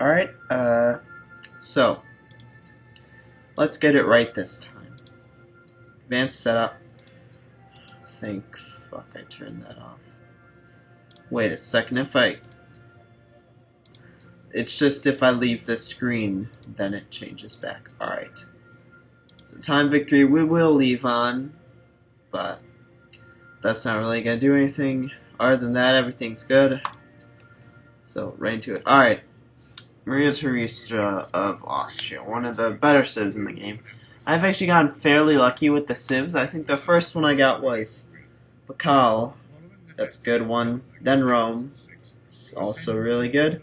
Alright, uh, so, let's get it right this time. Advanced setup. Think, fuck, I turned that off. Wait a second, if I, it's just if I leave the screen, then it changes back. Alright. So time victory we will leave on, but that's not really gonna do anything. Other than that, everything's good. So, right into it. Alright. Maria Theresa of Austria, one of the better civs in the game. I've actually gotten fairly lucky with the civs. I think the first one I got was Pacal. That's a good one. Then Rome. It's also really good.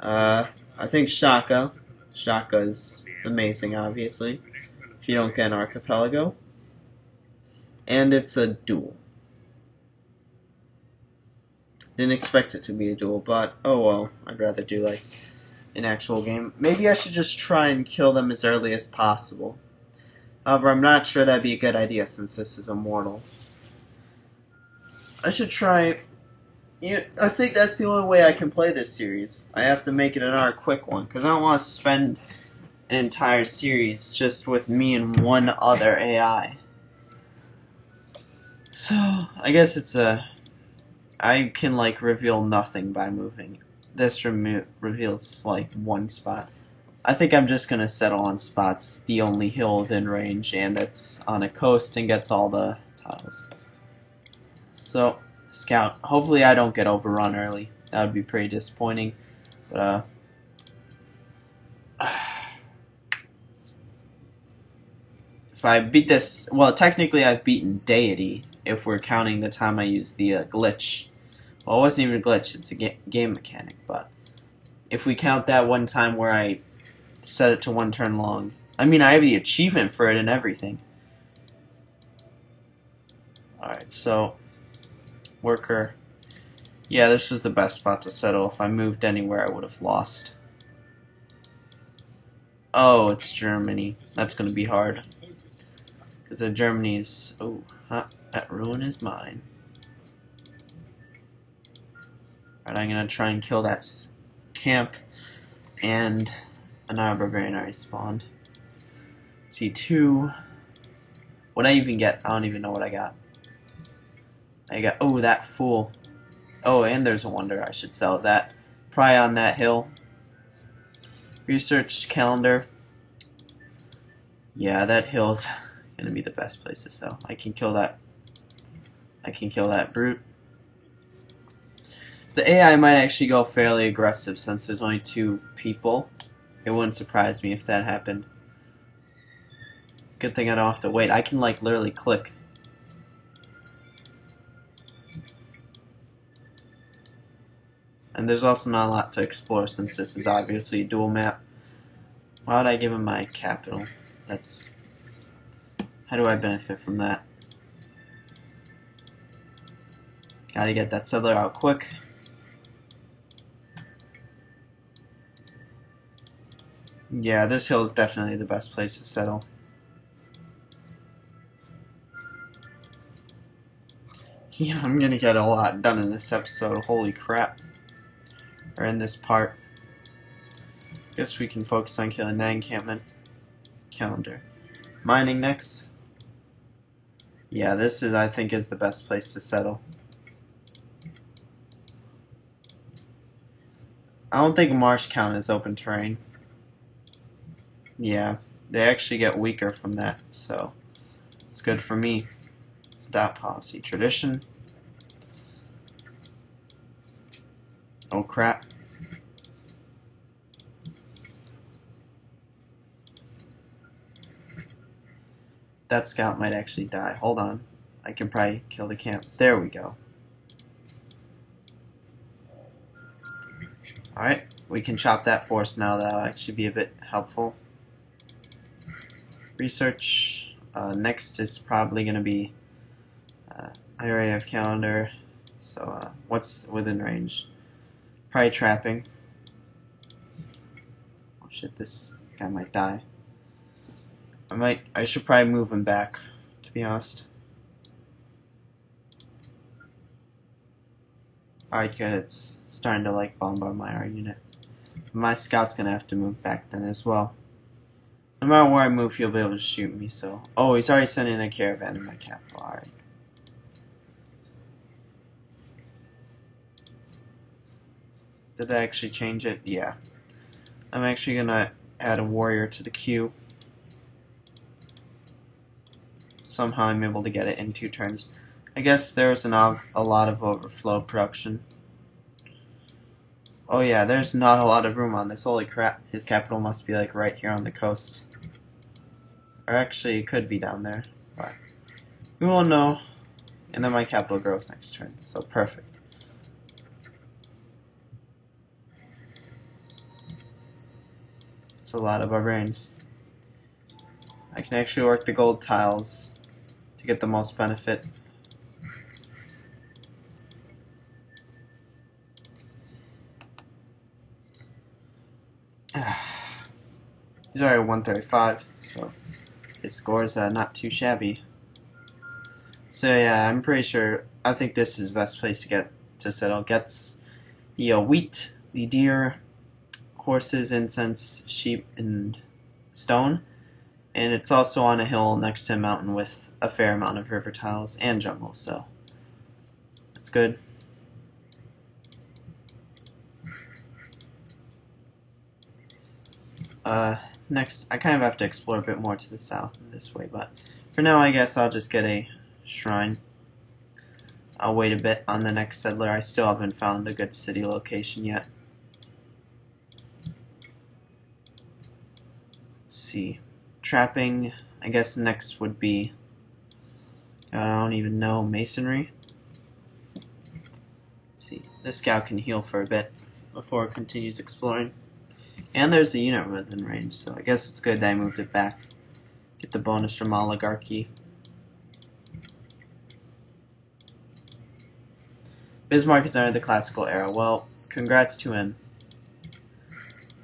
Uh, I think Shaka. Shaka's amazing, obviously. If you don't get an archipelago. And it's a duel. Didn't expect it to be a duel, but oh well. I'd rather do like an actual game. Maybe I should just try and kill them as early as possible. However, I'm not sure that'd be a good idea since this is immortal. I should try. You, I think that's the only way I can play this series. I have to make it another quick one because I don't want to spend an entire series just with me and one other AI. So I guess it's a. I can like reveal nothing by moving this reveals like one spot. I think I'm just gonna settle on spots the only hill within range and it's on a coast and gets all the tiles. So, scout. Hopefully I don't get overrun early. That would be pretty disappointing. But uh if I beat this, well, technically I've beaten Deity if we're counting the time I used the uh, glitch. Well, it wasn't even a glitch, it's a ga game mechanic, but if we count that one time where I set it to one turn long, I mean, I have the achievement for it and everything. Alright, so, worker. Yeah, this was the best spot to settle. If I moved anywhere, I would have lost. Oh, it's Germany. That's going to be hard. Because the Germany's... Oh, huh, that ruin is mine. Alright, I'm gonna try and kill that camp and another barbarian already spawned. See two. What I even get? I don't even know what I got. I got oh that fool. Oh, and there's a wonder. I should sell that. Probably on that hill. Research calendar. Yeah, that hill's gonna be the best place to sell. I can kill that. I can kill that brute. The AI might actually go fairly aggressive since there's only two people. It wouldn't surprise me if that happened. Good thing I don't have to wait. I can like literally click. And there's also not a lot to explore since this is obviously a duel map. Why would I give him my capital? That's... How do I benefit from that? Gotta get that settler out quick. Yeah, this hill is definitely the best place to settle. Yeah, I'm gonna get a lot done in this episode, holy crap. Or in this part. Guess we can focus on killing that encampment. Calendar. Mining next. Yeah, this is, I think, is the best place to settle. I don't think marsh count is open terrain. Yeah, they actually get weaker from that, so it's good for me. Dot policy tradition. Oh crap. That scout might actually die. Hold on. I can probably kill the camp. There we go. Alright, we can chop that force now. That'll actually be a bit helpful research. Uh, next is probably going to be uh, I already have calendar, so uh, what's within range? Probably trapping. Oh shit, this guy might die. I might, I should probably move him back, to be honest. Alright, good, it's starting to like bomb bombard my unit. my scout's gonna have to move back then as well. No matter where I move, he'll be able to shoot me, so... Oh, he's already sending a caravan in my capital, alright. Did that actually change it? Yeah. I'm actually gonna add a warrior to the queue. Somehow I'm able to get it in two turns. I guess there's an a lot of overflow production. Oh yeah, there's not a lot of room on this. Holy crap, his capital must be like right here on the coast. Or actually, it could be down there. But we won't know. And then my capital grows next turn, so perfect. It's a lot of barbarians. I can actually work the gold tiles to get the most benefit. He's already 135, so his score's uh, not too shabby. So yeah, I'm pretty sure, I think this is the best place to get to settle. Gets the uh, wheat, the deer, horses, incense, sheep, and stone. And it's also on a hill next to a mountain with a fair amount of river tiles and jungle, so that's good. Uh, next, I kind of have to explore a bit more to the south this way, but for now I guess I'll just get a shrine. I'll wait a bit on the next settler. I still haven't found a good city location yet. Let's see. Trapping, I guess next would be, I don't even know, masonry. Let's see. This scout can heal for a bit before it continues exploring. And there's a unit within range, so I guess it's good that I moved it back. Get the bonus from Oligarchy. Bismarck is under the classical era. Well, congrats to him.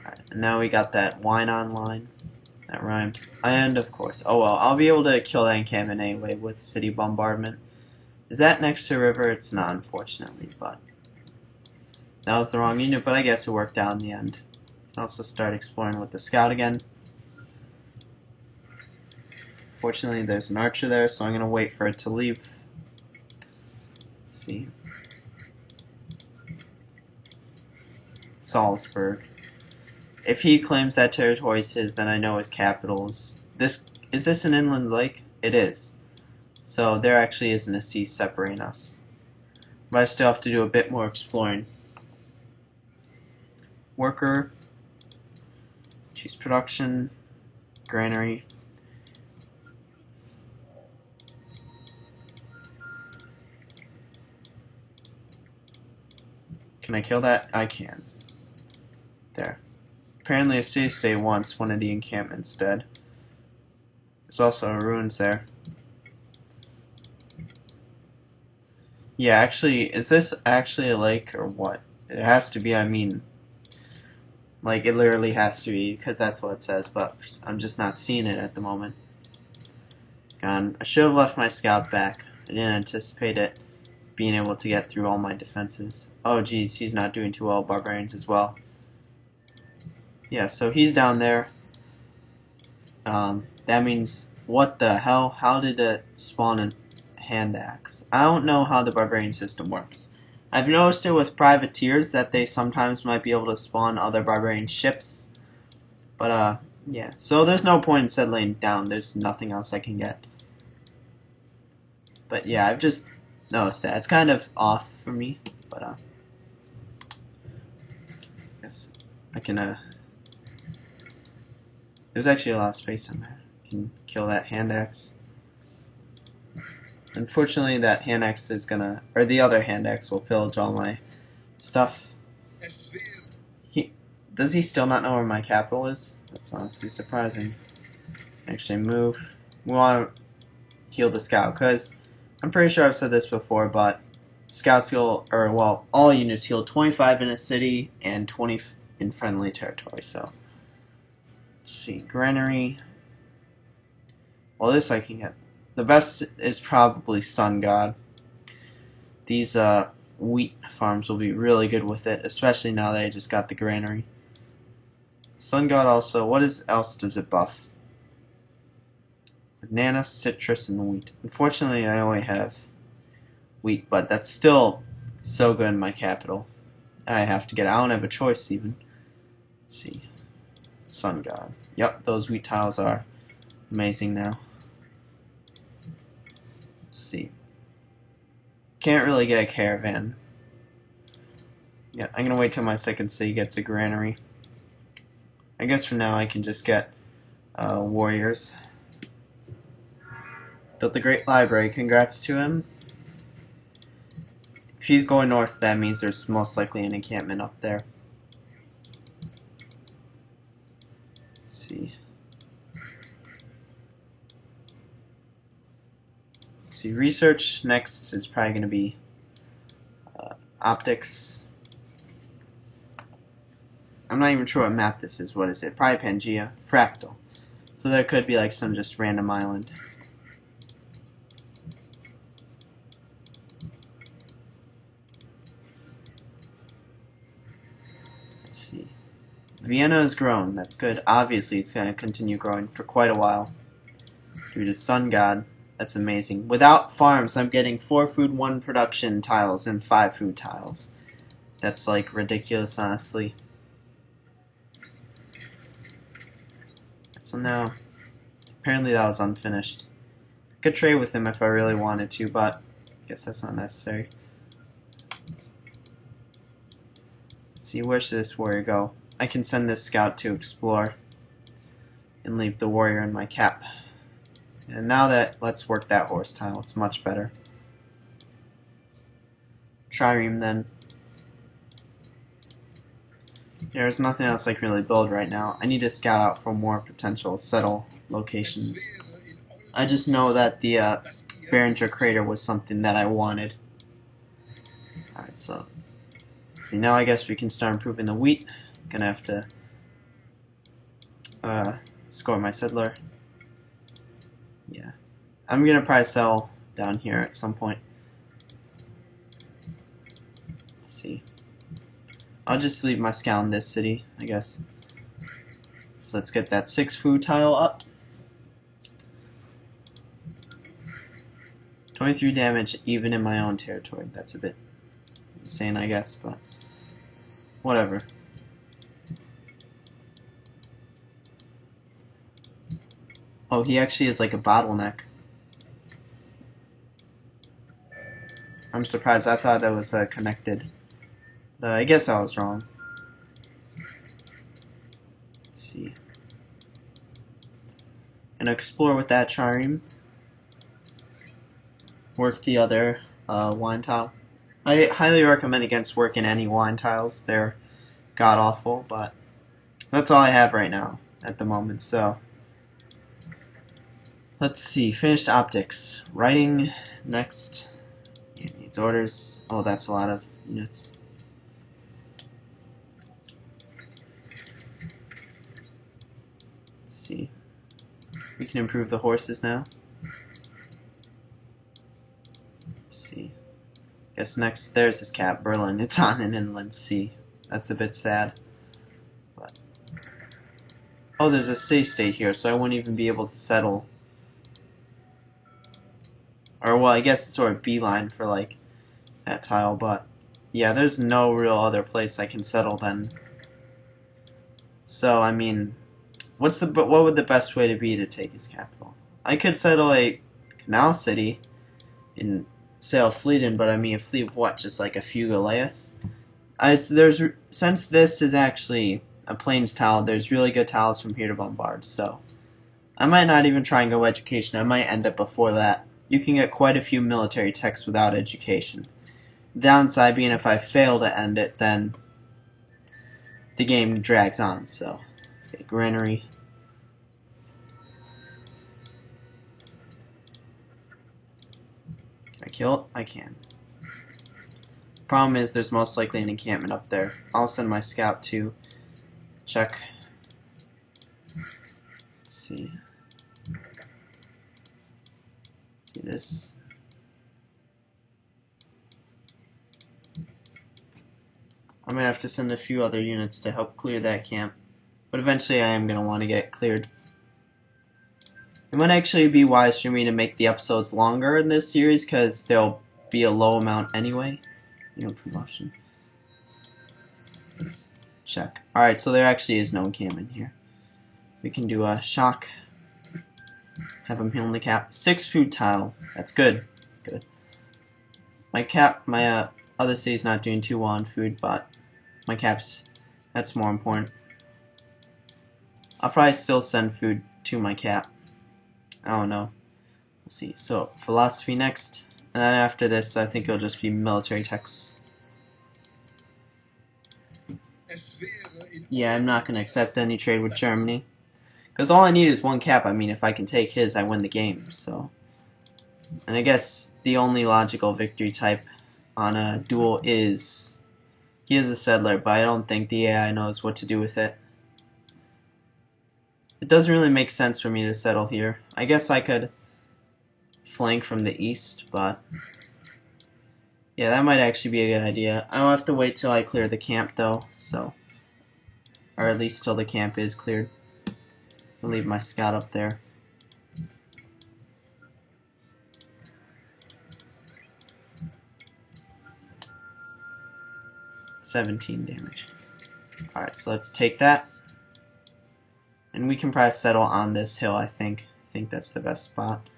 Alright, and now we got that wine online. That rhymed. And, of course, oh well, I'll be able to kill that encampment anyway with city bombardment. Is that next to a river? It's not, unfortunately, but... That was the wrong unit, but I guess it worked out in the end also start exploring with the scout again. Fortunately, there's an archer there, so I'm going to wait for it to leave. Let's see. Salzburg. If he claims that territory is his, then I know his capital is... This, is this an inland lake? It is. So there actually isn't a sea separating us. But I still have to do a bit more exploring. Worker Choose production, granary. Can I kill that? I can. There. Apparently a city state wants one of the encampments dead. There's also ruins there. Yeah, actually, is this actually a lake or what? It has to be, I mean, like, it literally has to be, because that's what it says, but I'm just not seeing it at the moment. Gone. I should have left my scout back. I didn't anticipate it being able to get through all my defenses. Oh, geez, he's not doing too well. Barbarians as well. Yeah, so he's down there. Um, that means, what the hell? How did it spawn a hand axe? I don't know how the barbarian system works. I've noticed it with privateers that they sometimes might be able to spawn other barbarian ships. But, uh, yeah. So there's no point in settling down. There's nothing else I can get. But, yeah, I've just noticed that. It's kind of off for me. But, uh, I guess I can, uh, there's actually a lot of space in there. I can kill that hand axe. Unfortunately, that hand axe is gonna, or the other hand axe will pillage all my stuff. He, does he still not know where my capital is? That's honestly surprising. Actually, move. We want to heal the scout, because I'm pretty sure I've said this before, but scouts heal, or well, all units heal 25 in a city and 20 in friendly territory, so. Let's see, granary. Well, this I can get the best is probably Sun God. These uh, wheat farms will be really good with it, especially now that I just got the granary. Sun God also, what is else does it buff? Banana, citrus, and wheat. Unfortunately, I only have wheat, but that's still so good in my capital. I have to get I don't have a choice even. Let's see. Sun God. Yep, those wheat tiles are amazing now. See. Can't really get a caravan. Yeah, I'm gonna wait till my second city gets a granary. I guess for now I can just get uh, warriors. Built the Great Library. Congrats to him. If he's going north, that means there's most likely an encampment up there. Let's see. Let's see, research next is probably going to be uh, optics. I'm not even sure what map this is. What is it? Probably Pangea. Fractal. So there could be like some just random island. Let's see. Vienna has grown. That's good. Obviously, it's going to continue growing for quite a while. Due to Sun God. That's amazing. Without farms, I'm getting 4 food, 1 production tiles and 5 food tiles. That's, like, ridiculous, honestly. So now, apparently that was unfinished. I could trade with him if I really wanted to, but I guess that's not necessary. Let's see, where should this warrior go? I can send this scout to explore and leave the warrior in my cap. And now that, let's work that horse tile. It's much better. Trireme then. There's nothing else I can really build right now. I need to scout out for more potential settle locations. I just know that the uh, Barringer crater was something that I wanted. Alright, so see now I guess we can start improving the wheat gonna have to uh, score my settler. I'm gonna probably sell down here at some point. Let's see. I'll just leave my scout in this city, I guess. So let's get that six food tile up. 23 damage even in my own territory. That's a bit insane, I guess, but whatever. Oh, he actually is like a bottleneck. I'm surprised. I thought that was uh, connected. Uh, I guess I was wrong. Let's see. Gonna explore with that trireme. Work the other uh, wine tile. I highly recommend against working any wine tiles. They're god awful, but that's all I have right now at the moment. So. Let's see, finished optics. Writing next. It needs orders. Oh, that's a lot of units. See. We can improve the horses now. Let's see. Guess next, there's this cap, Berlin. It's on an inland sea. That's a bit sad. But Oh, there's a city state here, so I wouldn't even be able to settle or, well, I guess it's sort of beeline for, like, that tile, but, yeah, there's no real other place I can settle then. So, I mean, what's the but what would the best way to be to take his capital? I could settle a canal city in Sail Fleeten, but I mean a fleet of what? Just like a few Galeas? I, there's since this is actually a plains tile, there's really good tiles from here to bombard, so I might not even try and go education. I might end up before that you can get quite a few military techs without education. downside being if I fail to end it, then the game drags on. So, let's get granary. I kill it? I can. Problem is, there's most likely an encampment up there. I'll send my scout to check. Let's see. See this? I'm gonna have to send a few other units to help clear that camp. But eventually I am going to want to get cleared. It might actually be wise for me to make the episodes longer in this series because there'll be a low amount anyway. You know, promotion. Let's check. Alright, so there actually is no cam in here. We can do a shock. Have him heal the cap. Six food tile. That's good. Good. My cap, my uh, other city's not doing too well on food, but my caps, that's more important. I'll probably still send food to my cap. I don't know. We'll see. So, philosophy next. And then after this, I think it'll just be military techs. Yeah, I'm not going to accept any trade with Germany. Because all I need is one cap. I mean, if I can take his, I win the game. So, And I guess the only logical victory type on a duel is... He is a settler, but I don't think the AI knows what to do with it. It doesn't really make sense for me to settle here. I guess I could flank from the east, but... Yeah, that might actually be a good idea. I'll have to wait till I clear the camp, though, so... Or at least till the camp is cleared. Leave my scout up there. Seventeen damage. Alright, so let's take that. And we can probably settle on this hill, I think. I think that's the best spot.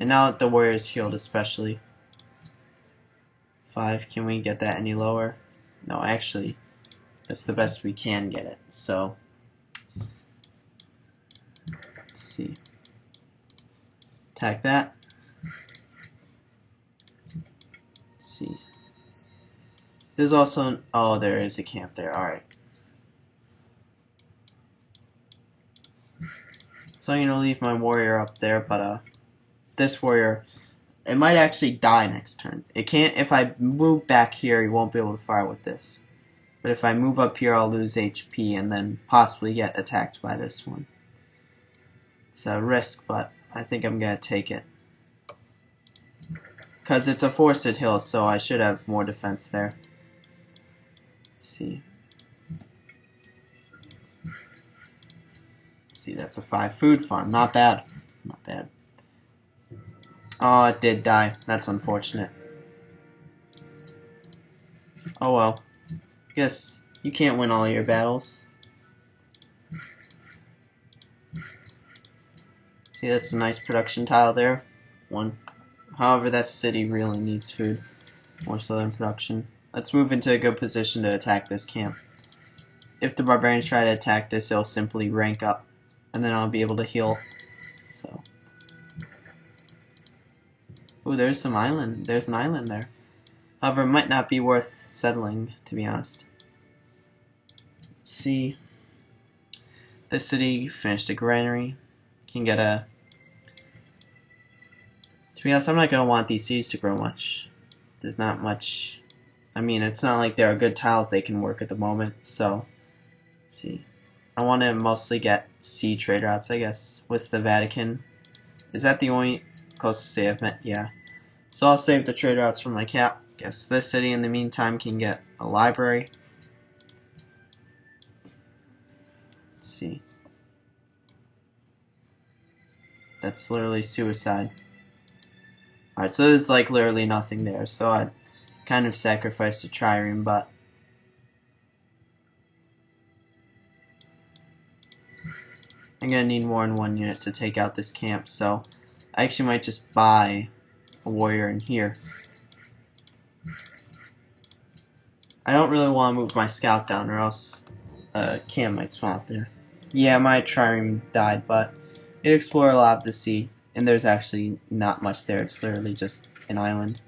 And now that the warrior's healed especially. Five, can we get that any lower? No, actually, that's the best we can get it. So, let's see. Attack that. Let's see. There's also, an, oh, there is a camp there. Alright. So I'm to leave my warrior up there, but uh, this warrior, it might actually die next turn. It can't, if I move back here, he won't be able to fire with this. But if I move up here, I'll lose HP and then possibly get attacked by this one. It's a risk, but I think I'm going to take it. Because it's a forested hill, so I should have more defense there. Let's see. see, that's a five food farm. Not bad. Not bad. Oh, it did die. That's unfortunate. Oh well. Guess you can't win all your battles. See, that's a nice production tile there. One. However, that city really needs food. More so than production. Let's move into a good position to attack this camp. If the barbarians try to attack this, they'll simply rank up and then I'll be able to heal. So. Oh, there's some island. There's an island there. However, it might not be worth settling, to be honest. Let's see. This city finished a granary. Can get a... To be honest, I'm not going to want these seeds to grow much. There's not much... I mean, it's not like there are good tiles they can work at the moment, so... see. I want to mostly get sea trade routes, I guess, with the Vatican. Is that the only closest city I've met? Yeah. So I'll save the trade routes for my cap. Guess this city in the meantime can get a library. Let's see. That's literally suicide. Alright, so there's like literally nothing there, so I kind of sacrificed a trireme, but I'm gonna need more than one unit to take out this camp, so I actually might just buy a warrior in here. I don't really want to move my scout down or else a camp might spawn up there. Yeah, my trireme died, but it explored a lot of the sea, and there's actually not much there. It's literally just an island.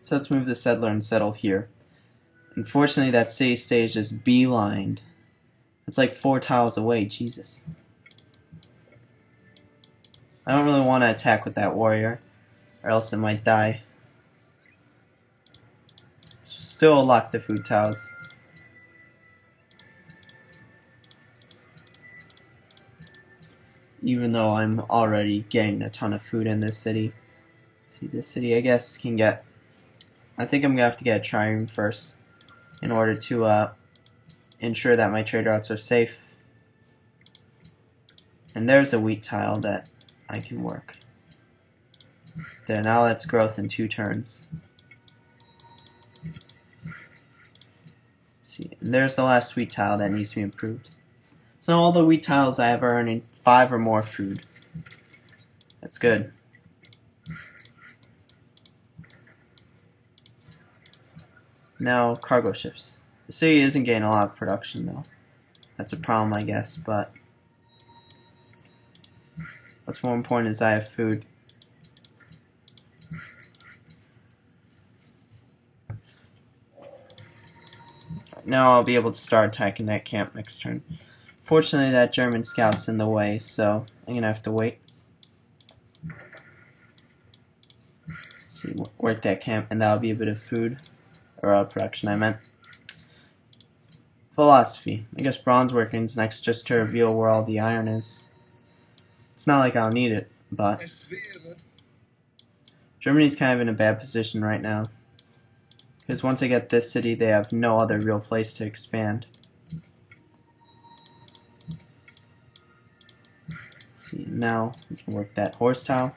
So let's move the settler and settle here. Unfortunately, that city stage is beelined it's like four tiles away, Jesus. I don't really want to attack with that warrior, or else it might die. Still lock the food tiles. Even though I'm already getting a ton of food in this city. Let's see, this city I guess can get... I think I'm going to have to get a trireme first. in order to uh, ensure that my trade routes are safe. And there's a wheat tile that I can work. There, now that's growth in two turns. see, and there's the last wheat tile that needs to be improved. So all the wheat tiles I have are earning five or more food. That's good. Now, cargo ships. The city isn't getting a lot of production, though. That's a problem, I guess, but... What's more important is I have food. Now I'll be able to start attacking that camp next turn. Fortunately, that German scout's in the way, so I'm to have to wait. see, work that camp, and that'll be a bit of food or uh, production I meant. Philosophy. I guess bronze working's next just to reveal where all the iron is. It's not like I'll need it, but Germany's kind of in a bad position right now. Because once I get this city, they have no other real place to expand. See, now we can work that horse tile.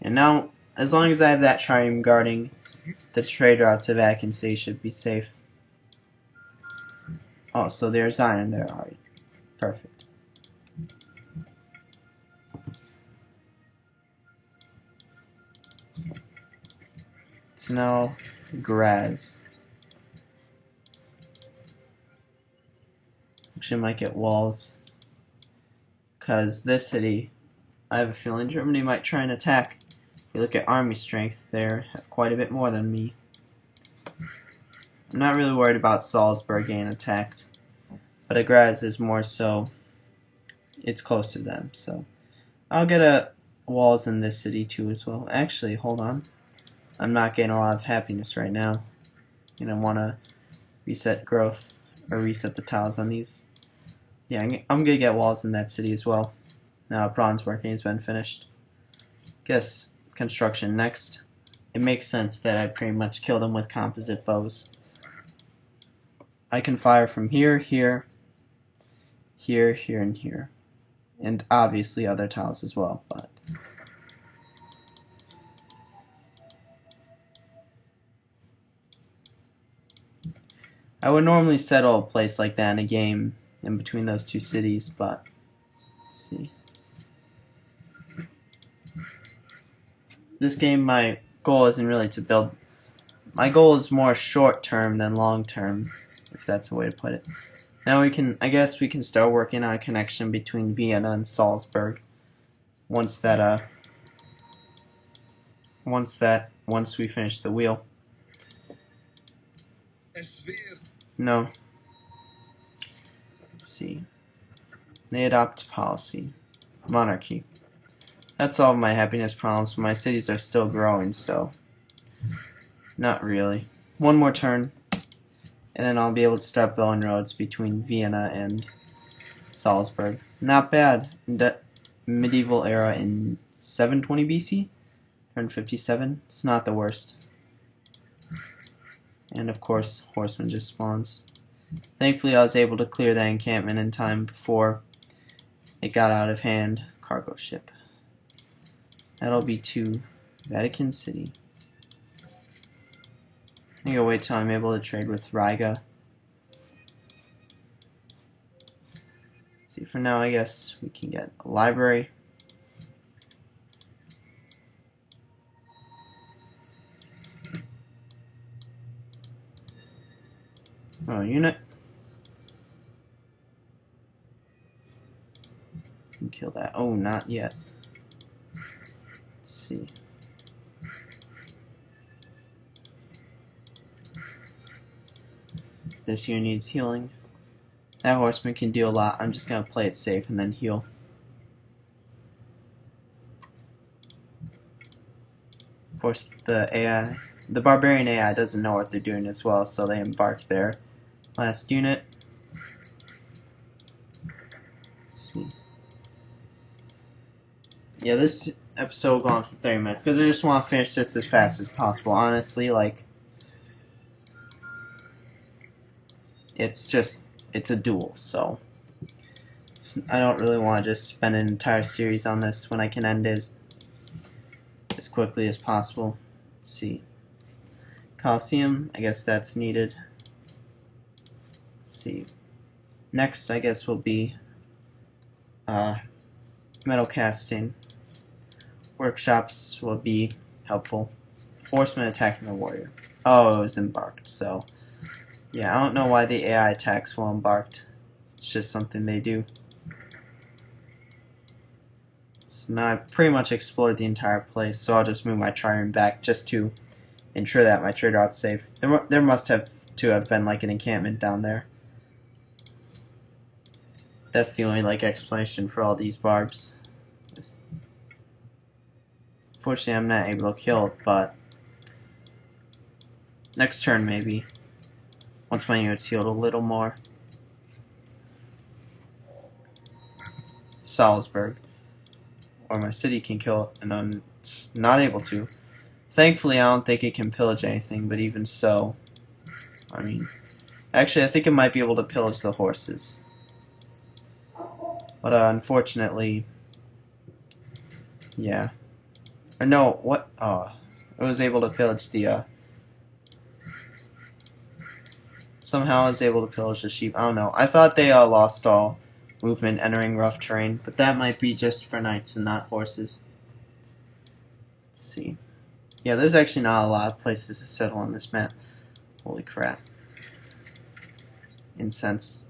And now, as long as I have that trireme guarding the trade route to vacancy should be safe. Oh, so there's iron there, alright. Perfect. So now, Graz. Actually, might get walls. Because this city, I have a feeling Germany might try and attack If you look at army strength, they have quite a bit more than me. I'm not really worried about Salzburg getting attacked, but Agraz is more so, it's close to them, so I'll get a walls in this city too as well. Actually, hold on. I'm not getting a lot of happiness right now. And I want to reset growth, or reset the tiles on these. Yeah, I'm going to get walls in that city as well. Now bronze working has been finished. Guess construction next, it makes sense that I pretty much kill them with composite bows. I can fire from here, here, here, here, and here. And obviously other tiles as well, but... I would normally settle a place like that in a game in between those two cities, but... Let's see. this game, my goal isn't really to build. My goal is more short term than long term, if that's a way to put it. Now we can, I guess, we can start working on a connection between Vienna and Salzburg. Once that, uh, once that, once we finish the wheel. No. Let's see. They adopt policy. Monarchy. That's all my happiness problems. My cities are still growing, so not really. One more turn, and then I'll be able to start building roads between Vienna and Salzburg. Not bad. De medieval era in 720 BC, turn 57. It's not the worst. And of course, horseman just spawns. Thankfully, I was able to clear that encampment in time before it got out of hand. Cargo ship. That'll be to Vatican City. I think I'll wait till I'm able to trade with Riga. see, for now, I guess we can get a library. Oh, unit. Can Kill that. Oh, not yet Let's see. This here needs healing. That horseman can do a lot. I'm just going to play it safe and then heal. Of course, the AI, the barbarian AI doesn't know what they're doing as well, so they embark their last unit. Yeah, this episode will go on for 30 minutes because I just want to finish this as fast as possible. Honestly, like, it's just, it's a duel, so I don't really want to just spend an entire series on this when I can end it as, as quickly as possible. Let's see. Coliseum, I guess that's needed. See. Next, I guess, will be uh, metal casting. Workshops will be helpful. Horseman attacking the warrior. Oh, it was embarked, so... Yeah, I don't know why the AI attacks while embarked. It's just something they do. So now I've pretty much explored the entire place, so I'll just move my trireme back just to ensure that my trade route's safe. There, there must have to have been like an encampment down there. That's the only like explanation for all these barbs. Fortunately, I'm not able to kill but next turn maybe. Once my unit's healed a little more. Salzburg. Or my city can kill it, and I'm not able to. Thankfully, I don't think it can pillage anything, but even so, I mean, actually, I think it might be able to pillage the horses. But uh, unfortunately, yeah. Or no, what? Oh, I was able to pillage the, uh, somehow I was able to pillage the sheep. I don't know. I thought they uh, lost all movement entering rough terrain, but that might be just for knights and not horses. Let's see. Yeah, there's actually not a lot of places to settle on this map. Holy crap. Incense.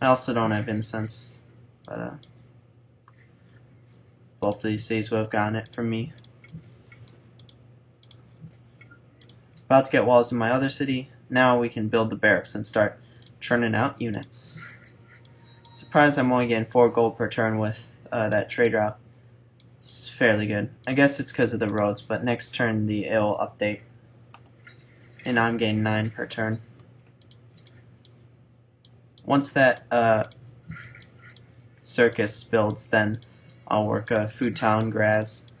I also don't have incense, uh, both of these cities would have gotten it from me. About to get walls in my other city. Now we can build the barracks and start churning out units. Surprised I'm only getting 4 gold per turn with uh, that trade route. It's fairly good. I guess it's because of the roads, but next turn the ill update. And I'm getting 9 per turn. Once that uh, circus builds, then I'll work a food town grass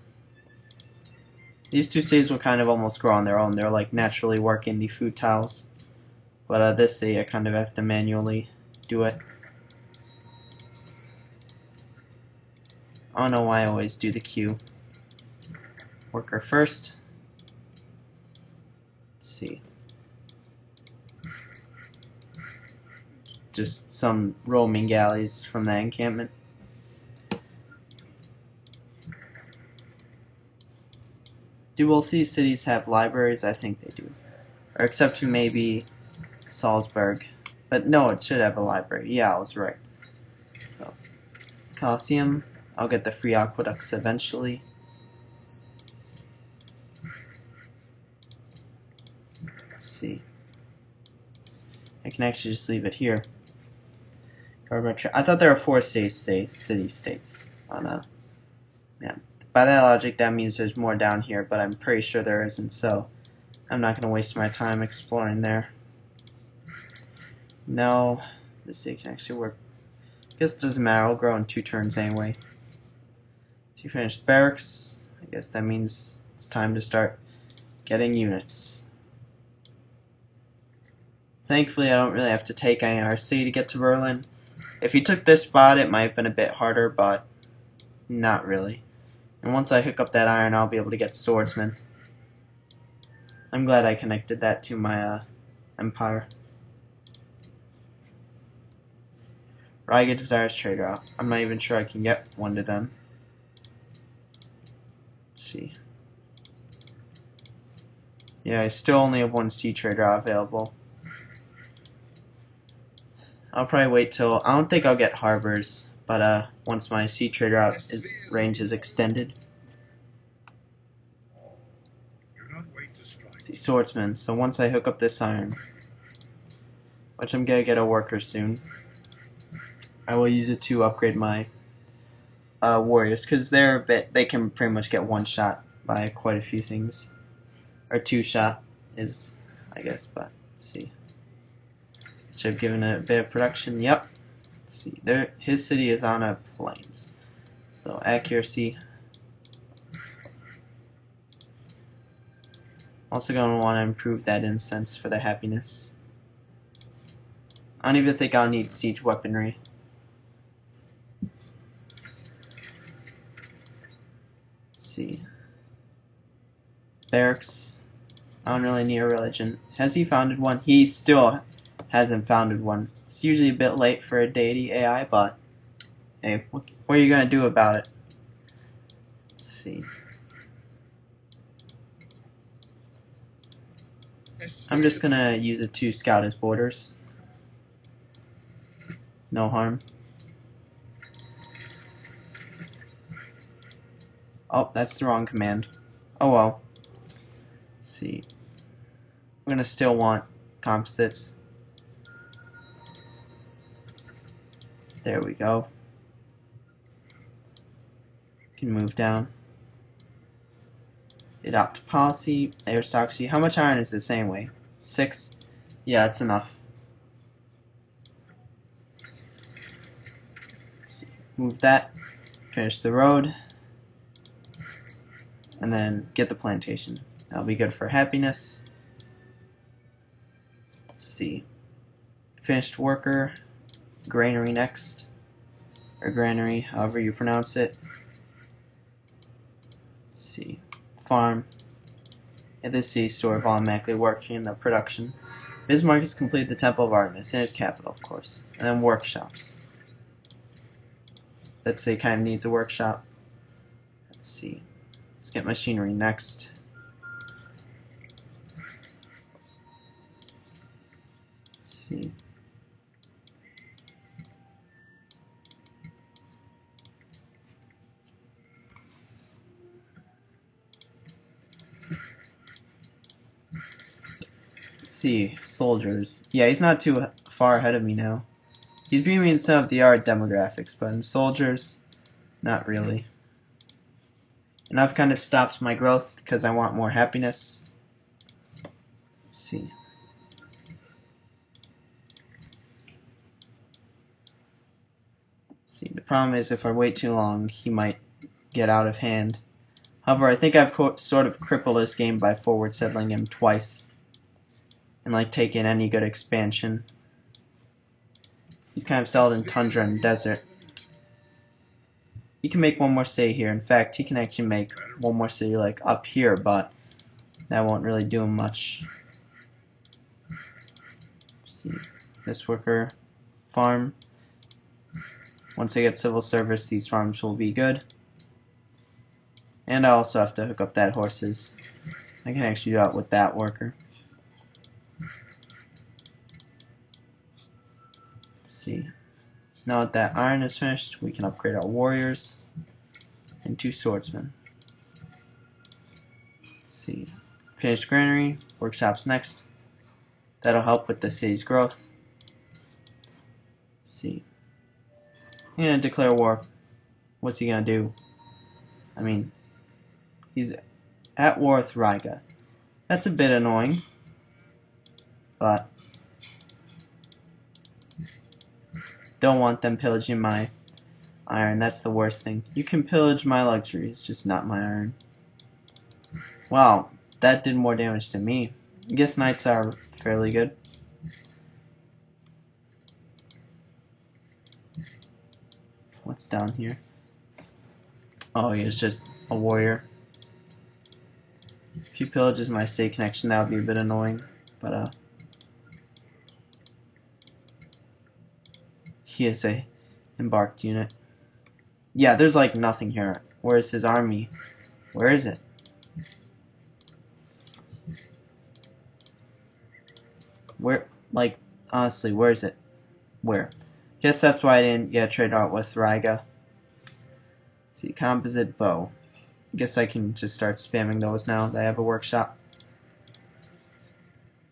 these two cities will kind of almost grow on their own. They're like naturally working the food tiles. But uh, this city I kind of have to manually do it. I don't know why I always do the queue. Worker first. Let's see. Just some roaming galleys from that encampment. Do both these cities have libraries? I think they do. Or except maybe Salzburg. But no, it should have a library. Yeah, I was right. So, Colosseum. I'll get the free aqueducts eventually. Let's see. I can actually just leave it here. I thought there were four city states on a map. By that logic, that means there's more down here, but I'm pretty sure there isn't, so I'm not going to waste my time exploring there. No, this city can actually work. I guess it doesn't matter, I'll grow in two turns anyway. So you finished barracks, I guess that means it's time to start getting units. Thankfully, I don't really have to take IRC to get to Berlin. If you took this spot, it might have been a bit harder, but not really. And once I hook up that iron, I'll be able to get swordsman. I'm glad I connected that to my uh, empire. Riga desires trader. I'm not even sure I can get one to them. Let's see. Yeah, I still only have one sea trader available. I'll probably wait till I don't think I'll get harbors but uh, once my sea trader out is range is extended. See swordsman. So once I hook up this iron, which I'm gonna get a worker soon, I will use it to upgrade my uh, warriors because they're a bit. They can pretty much get one shot by quite a few things, or two shot is I guess. But let's see which I've given a bit of production. Yep. Let's see. There his city is on a plains. So accuracy. Also gonna want to improve that incense for the happiness. I don't even think I'll need siege weaponry. Let's see. Barracks. I don't really need a religion. Has he founded one? He still hasn't founded one. It's usually a bit late for a deity AI, but hey, what, are you going to do about it? Let's see. I'm just going to use it to scout his borders. No harm. Oh, that's the wrong command. Oh well. Let's see. I'm gonna still want composites. There we go. Can move down. Adopt policy, aristocracy. How much iron is this anyway? Six? Yeah, it's enough. Move that. Finish the road. And then get the plantation. That'll be good for happiness. Let's see. Finished worker. Granary next. Or granary, however you pronounce it. Let's see. Farm. And this sea store of automatically working in the production. Bismarck has completed the Temple of Artemis in his capital, of course. And then workshops. Let's say kind of needs a workshop. Let's see. Let's get machinery next. Let's see. Let's see, soldiers. Yeah, he's not too far ahead of me now. He's beating me in some of the art demographics, but in soldiers, not really. And I've kind of stopped my growth because I want more happiness. Let's see. Let's see, the problem is if I wait too long, he might get out of hand. However, I think I've sort of crippled this game by forward settling him twice. And like taking any good expansion. He's kind of settled in tundra and desert. He can make one more city here. In fact, he can actually make one more city like up here, but that won't really do him much. Let's see, this worker farm. Once I get civil service, these farms will be good. And I also have to hook up that horses. I can actually do that with that worker. See. Now that iron is finished, we can upgrade our warriors and two swordsmen. Let's see. Finished granary, workshops next. That'll help with the city's growth. Let's see. I'm gonna declare war. What's he gonna do? I mean, he's at war with Riga. That's a bit annoying. But Don't want them pillaging my iron. That's the worst thing. You can pillage my luxuries, just not my iron. Wow, that did more damage to me. I guess knights are fairly good. What's down here? Oh, he's just a warrior. If he pillages my state connection, that would be a bit annoying. But, uh, He is a embarked unit. Yeah, there's like nothing here. Where's his army? Where is it? Where, like, honestly, where is it? Where? Guess that's why I didn't get trade out with Riga. See, composite bow. Guess I can just start spamming those now that I have a workshop.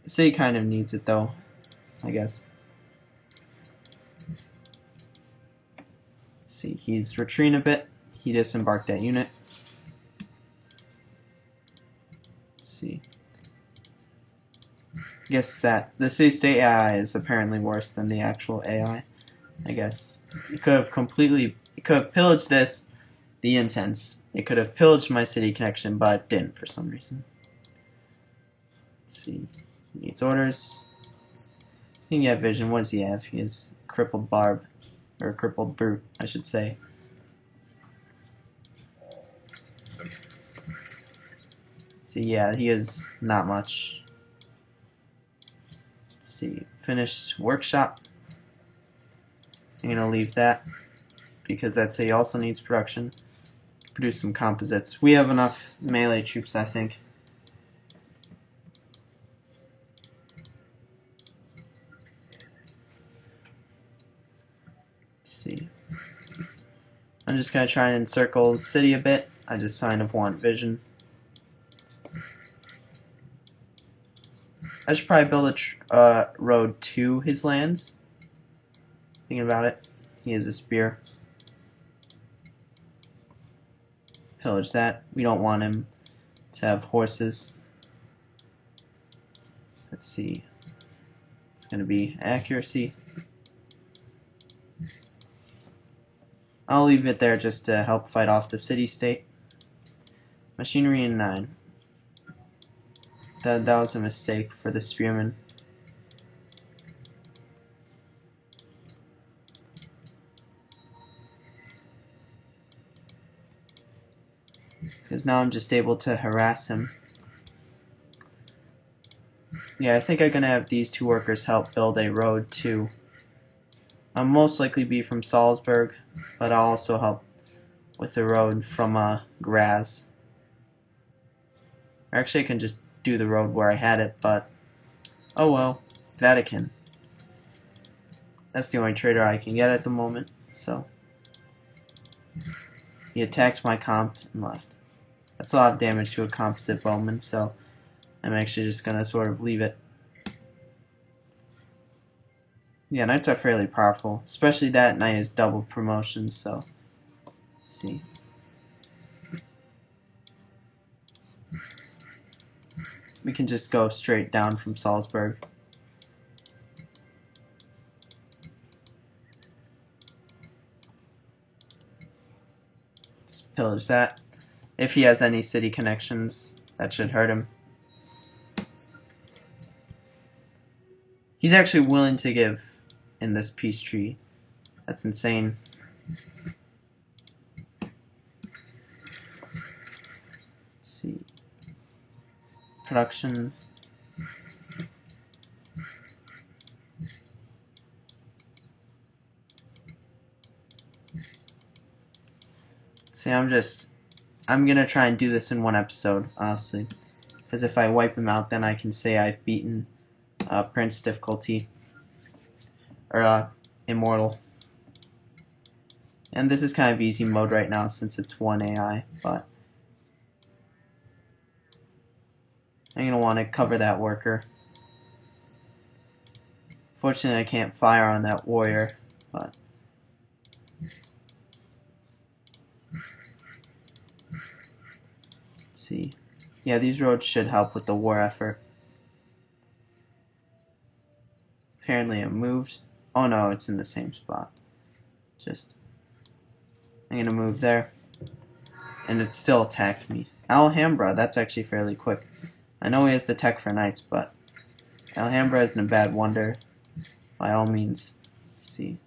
The city kind of needs it though, I guess. See, he's retreating a bit. He disembarked that unit. Let's see. Guess that the city state AI is apparently worse than the actual AI. I guess it could have completely, it could have pillaged this, the incense. It could have pillaged my city connection, but didn't for some reason. Let's see. He needs orders. He can get vision. What does he have? He has crippled barb. Or crippled brute, I should say. See, yeah, he is not much. Let's see. finish workshop. I'm gonna leave that because that's he also needs production. Produce some composites. We have enough melee troops, I think. Let's see. I'm just gonna try and encircle the city a bit. I just sign of want vision. I should probably build a uh, road to his lands. Thinking about it, he has a spear. Pillage that. We don't want him to have horses. Let's see. It's going to be accuracy. I'll leave it there just to help fight off the city-state. Machinery in 9. That, that was a mistake for the spearman. Because now I'm just able to harass him. Yeah, I think I'm going to have these two workers help build a road too. I'll most likely be from Salzburg, but I'll also help with the road from uh, Graz. Actually, I can just do the road where I had it, but oh well. Vatican. That's the only trader I can get at the moment, so. He attacked my comp and left. That's a lot of damage to a composite bowman, so I'm actually just going to sort of leave it. Yeah, knights are fairly powerful, especially that knight is double promotions, so let's see. we can just go straight down from Salzburg. Let's pillage that. If he has any city connections, that should hurt him. He's actually willing to give in this peace tree. That's insane. See production See, I'm just, I'm gonna try and do this in one episode, honestly. Because if I wipe him out, then I can say I've beaten uh, Prince Difficulty. Or, uh, Immortal. And this is kind of easy mode right now since it's 1 AI, but I'm to want to cover that worker. Fortunately, I can't fire on that warrior, but... Let's see. Yeah, these roads should help with the war effort. Apparently it moved. Oh no, it's in the same spot. Just... I'm to move there. And it still attacked me. Alhambra, that's actually fairly quick. I know he has the tech for knights, but Alhambra isn't a bad wonder. By all means, let's see.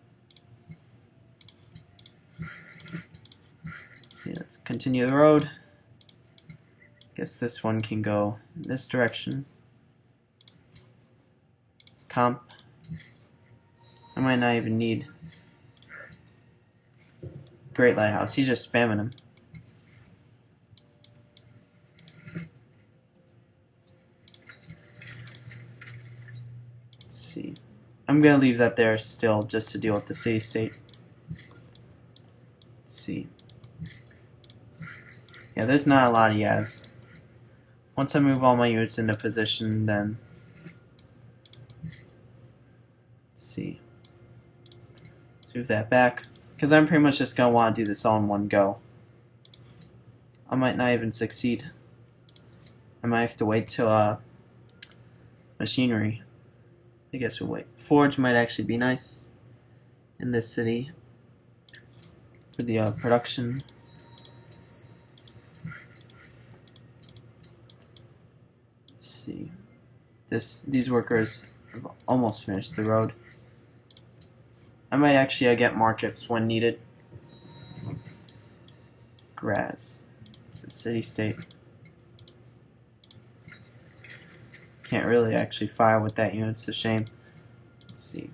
Let's see, let's continue the road. Guess this one can go this direction. Comp. I might not even need Great Lighthouse. He's just spamming him. See. I'm going to leave that there still just to deal with the city state. Let's see. Yeah, there's not a lot he has. Once I move all my units into position, then... Let's see. Move that back. Because I'm pretty much just going to want to do this all in one go. I might not even succeed. I might have to wait till uh, machinery. I guess we'll wait. Forge might actually be nice in this city for the uh, production. Let's see. this these workers have almost finished the road. I might actually uh, get markets when needed. Grass. It's a city state. Can't really actually fire with that unit, it's a shame. Let's see.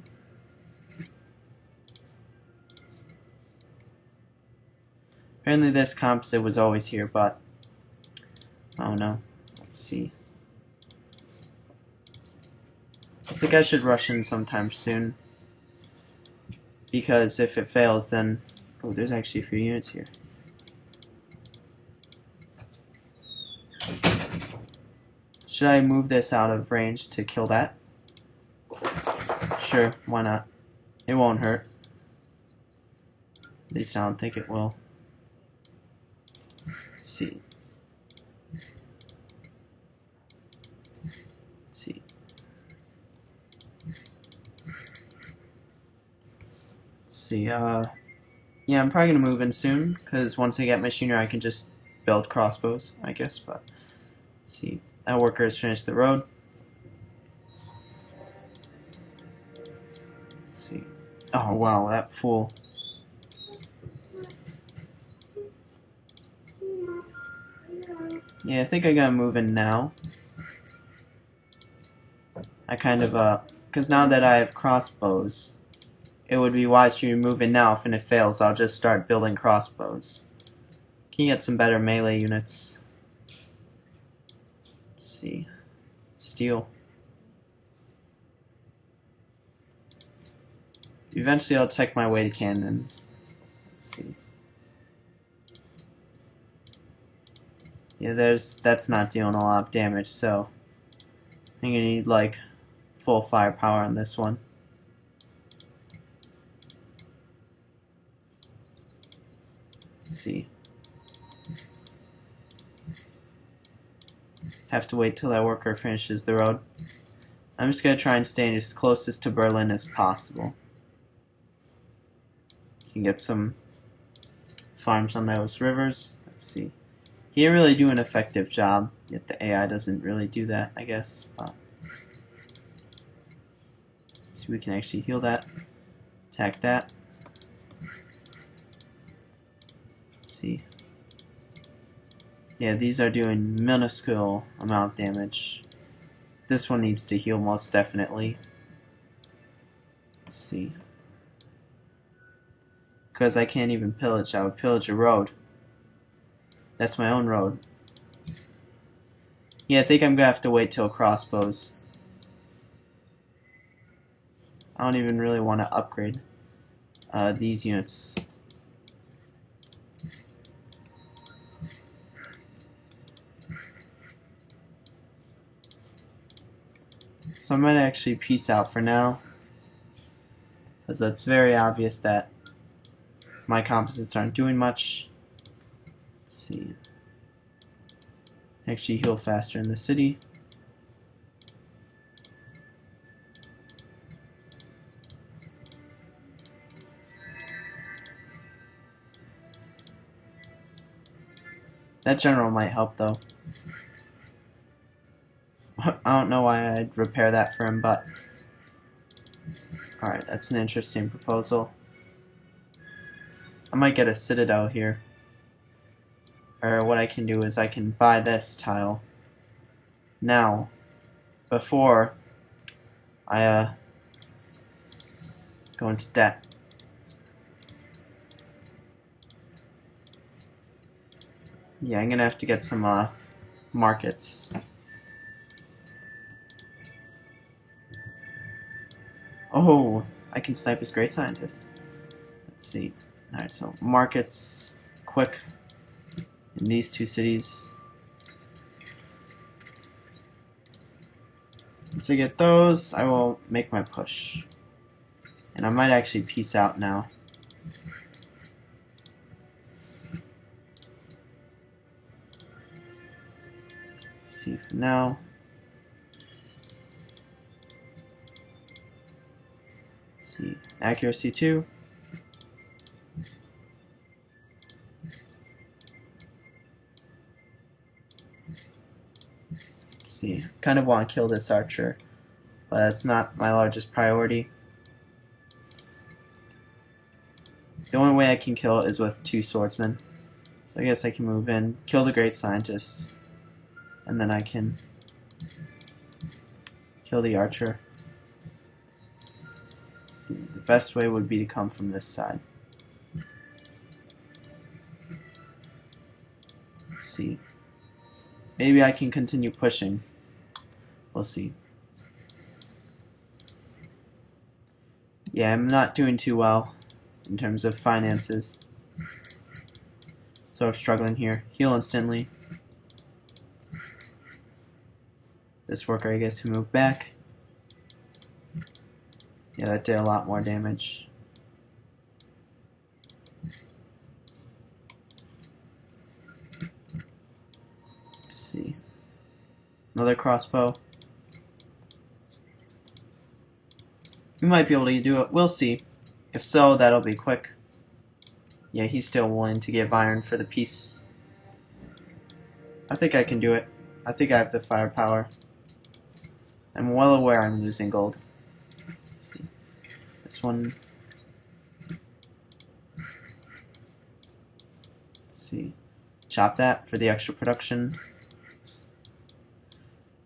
Apparently this composite was always here, but I don't know. Let's see. I think I should rush in sometime soon. Because if it fails, then... Oh, there's actually a few units here. Should I move this out of range to kill that? Sure, why not? It won't hurt. At least I don't think it will. Let's see. See. Uh, yeah, I'm probably gonna move in soon because once I get machinery, I can just build crossbows, I guess. But see, that worker has finished the road. Let's see. Oh wow, that fool. Yeah, I think I gotta move in now. I kind of, uh, because now that I have crossbows, it would be wise to move in now. If and it fails, I'll just start building crossbows. Can you get some better melee units? Let's see. Steel. Eventually I'll take my way to cannons. Let's see. Yeah, there's that's not doing a lot of damage, so I'm gonna need like full firepower on this one. See. Have to wait till that worker finishes the road. I'm just going to try and stay as closest to Berlin as possible. You Can get some farms on those rivers. Let's see. He didn't really do an effective job, yet the AI doesn't really do that, I guess. But so we can actually heal that, attack that. See. Yeah, these are doing minuscule amount of damage. This one needs to heal most definitely. Let's see. Because I can't even pillage. I would pillage a road. That's my own road. Yeah, I think I'm gonna have to wait till crossbows. I don't even really want to upgrade uh, these units. So I might actually peace out for now. Because that's very obvious that my composites aren't doing much. Let's see. Actually heal faster in the city. That general might help though. I don't know why I'd repair that for him, but... Alright, that's an interesting proposal. I might get a citadel here. Or what I can do is I can buy this tile. Now, before I uh, go into debt. Yeah, I'm gonna have to get some uh, markets. Oh, I can snipe his great scientist. Let's see. Alright, so markets, quick, in these two cities. Once I get those, I will make my push. And I might actually peace out now. Let's see for now. See, accuracy 2. Let's see. Kind of want to kill this archer, but that's not my largest priority. The only way I can kill is with two swordsmen. So I guess I can move in, kill the great scientist, and then I can kill the archer. Best way would be to come from this side. Let's see. Maybe I can continue pushing. We'll see. Yeah, I'm not doing too well in terms of finances. Sort of struggling here. Heal instantly. This worker, I guess, who moved back. Yeah, that did a lot more damage. Let's see. Another crossbow. We might be able to do it. We'll see. If so, that'll be quick. Yeah, he's still willing to give iron for the piece. I think I can do it. I think I have the firepower. I'm well aware I'm losing gold. One. Let's see. Chop that for the extra production.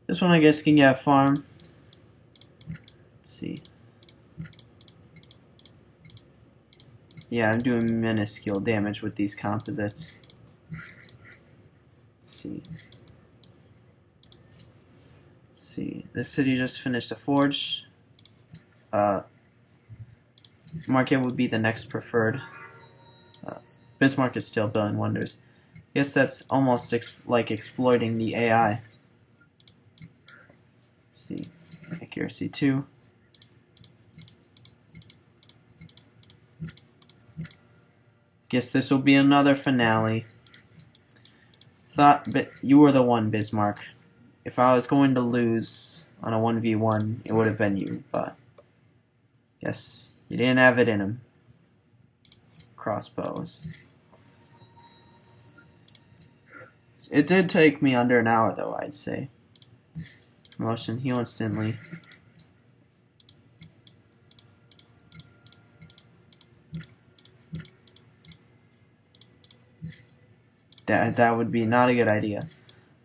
This one I guess can get a farm. Let's see. Yeah, I'm doing minuscule damage with these composites. Let's see. Let's see. This city just finished a forge. Uh, Market would be the next preferred. Uh, Bismarck is still building wonders. Guess that's almost ex like exploiting the AI. Let's see. Accuracy 2. Guess this will be another finale. Thought but you were the one, Bismarck. If I was going to lose on a 1v1, it would have been you, but yes, you didn't have it in him. Crossbows. It did take me under an hour, though, I'd say. Promotion, heal instantly. That, that would be not a good idea.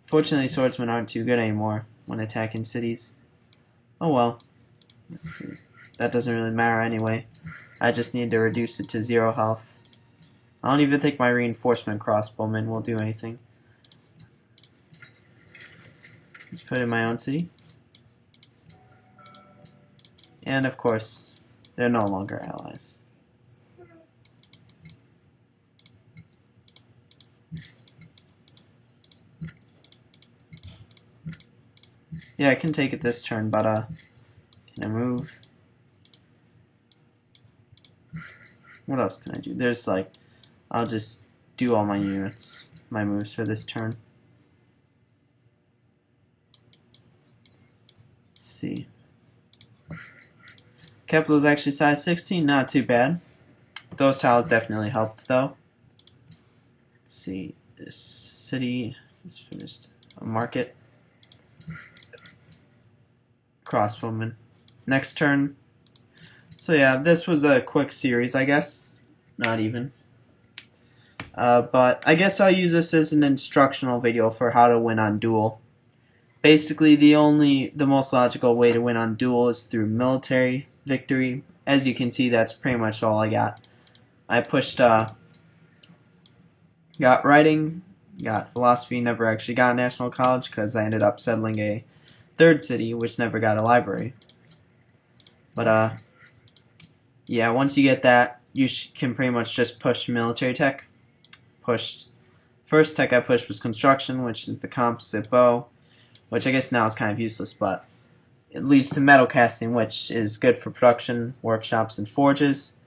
Fortunately, swordsmen aren't too good anymore when attacking cities. Oh well. Let's see. That doesn't really matter anyway. I just need to reduce it to zero health. I don't even think my reinforcement crossbowmen will do anything. Let's put in my own city. And of course, they're no longer allies. Yeah, I can take it this turn, but uh, can I move? What else can I do? There's like, I'll just do all my units, my moves for this turn. Let's see. Is actually size 16, not too bad. Those tiles definitely helped though. Let's see, this city is finished. A market crossbowman. Next turn. So yeah, this was a quick series, I guess. Not even. Uh, but I guess I'll use this as an instructional video for how to win on Duel. Basically, the only, the most logical way to win on Duel is through military victory. As you can see, that's pretty much all I got. I pushed, uh, got writing, got philosophy, never actually got National College because I ended up settling a third city, which never got a library. But, uh, yeah, once you get that, you can pretty much just push military tech. Pushed. First tech I pushed was construction, which is the composite bow, which I guess now is kind of useless, but it leads to metal casting, which is good for production, workshops, and forges.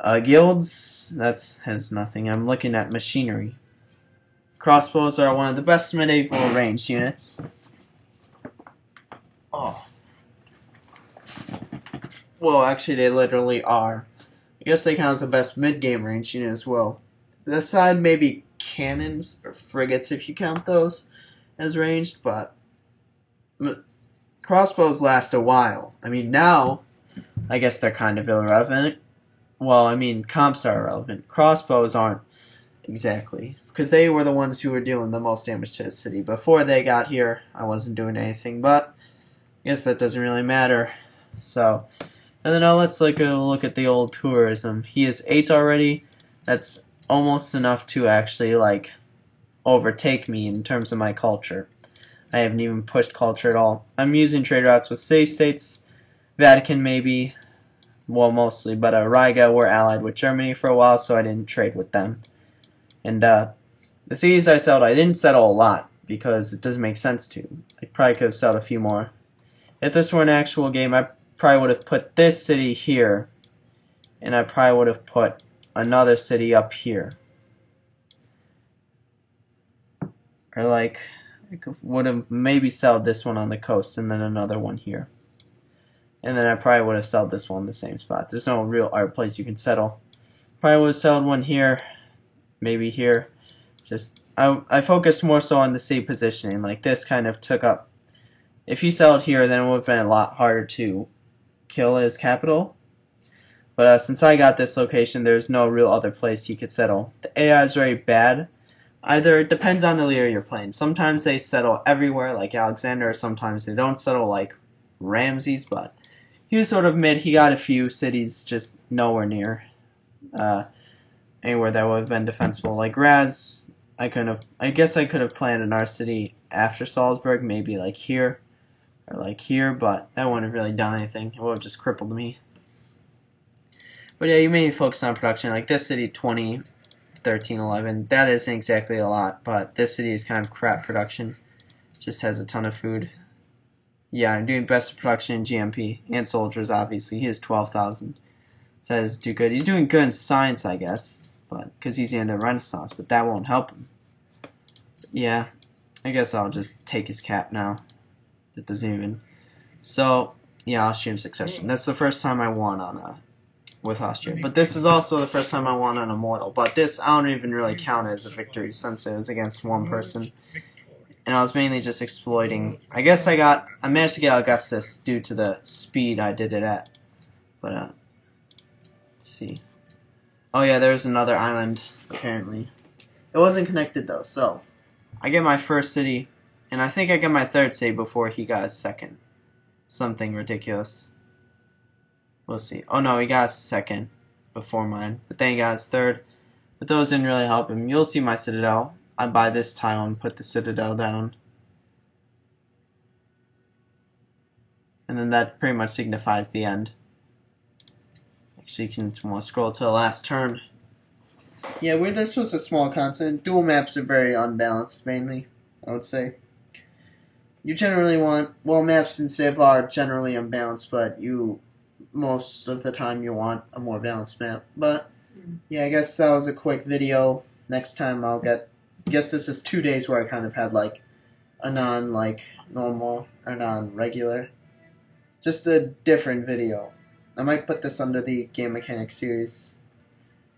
Uh, guilds, that has nothing. I'm looking at machinery. Crossbows are one of the best medieval ranged units. Oh. Well, actually, they literally are. I guess they count as the best mid-game range unit as well. Aside maybe cannons or frigates if you count those as ranged, but crossbows last a while. I mean, now, I guess they're kind of irrelevant. Well, I mean, comps are irrelevant. Crossbows aren't exactly. Because they were the ones who were dealing the most damage to the city. Before they got here, I wasn't doing anything, but I guess that doesn't really matter. So, and then now let's look, a look at the old tourism. He is 8 already. That's almost enough to actually, like, overtake me in terms of my culture. I haven't even pushed culture at all. I'm using trade routes with city states, Vatican maybe, well mostly, but uh, Riga were allied with Germany for a while, so I didn't trade with them. And uh, the cities I settled, I didn't settle a lot because it doesn't make sense to. I probably could have settled a few more. If this were an actual game, I probably would have put this city here, and I probably would have put another city up here. Or like, I would have maybe sold this one on the coast and then another one here. And then I probably would have sold this one in the same spot. There's no real art place you can settle. Probably would have sold one here, maybe here. Just I I focused more so on the city positioning. Like this kind of took up. If you sold here, then it would have been a lot harder to kill his capital. But uh, since I got this location, there's no real other place you could settle. The AI is very bad Either it depends on the leader you're playing. Sometimes they settle everywhere, like Alexander, sometimes they don't settle, like Ramses, but he was sort of mid. He got a few cities just nowhere near uh, anywhere that would have been defensible. Like Raz, I couldn't have. I guess I could have planned in our city after Salzburg, maybe like here or like here, but that wouldn't have really done anything. It would have just crippled me. But yeah, you may focus on production. Like this city, 20 13, 11. That isn't exactly a lot, but this city is kind of crap production. Just has a ton of food. Yeah, I'm doing best production in GNP. And soldiers, obviously. He has 12,000. Says do good. He's doing good in science, I guess. but Because he's in the Renaissance, but that won't help him. Yeah, I guess I'll just take his cap now. It doesn't even... So, yeah, Austrian succession. Mm. That's the first time I won on a with Austria. But this is also the first time I won on Immortal. But this, I don't even really mm. count as a victory since it was against one mm. person. And I was mainly just exploiting. I guess I got, I managed to get Augustus due to the speed I did it at. But, uh, let's see. Oh yeah, there's another island, apparently. It wasn't connected though, so. I get my first city, and I think I got my third save before he got his second. Something ridiculous. We'll see. Oh no, he got his second before mine. But then he got his third. But those didn't really help him. You'll see my Citadel. I buy this tile and put the Citadel down. And then that pretty much signifies the end. Actually, you can scroll to the last turn. Yeah, where this was a small continent, duel maps are very unbalanced, mainly, I would say. You generally want, well, maps in Civ are generally unbalanced, but you most of the time you want a more balanced map. But mm-hmm. yeah, I guess that was a quick video. Next time I'll get. I guess this is two days where I kind of had like a non like normal or non regular, just a different video. I might put this under the game mechanic series.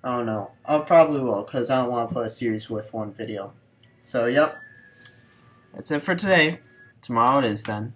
I don't know. I'll probably will because I don't want to put a series with one video. So yep, that's it for today. Tomorrow it is then.